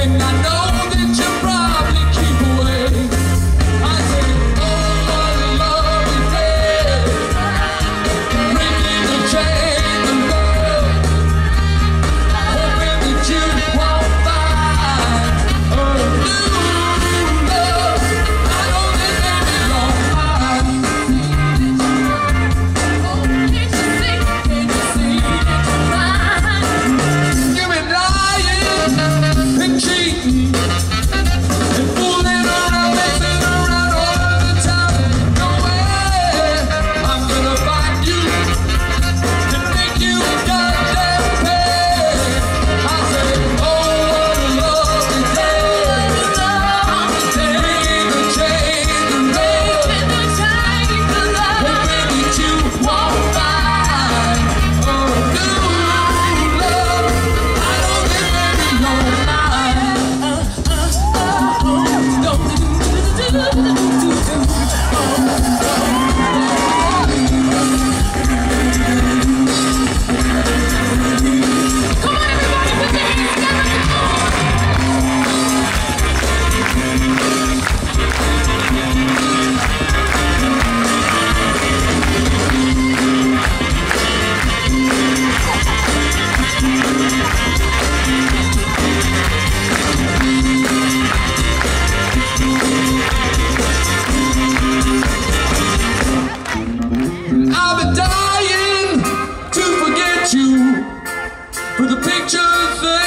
And I know Mm. I've been dying to forget you, but the pictures.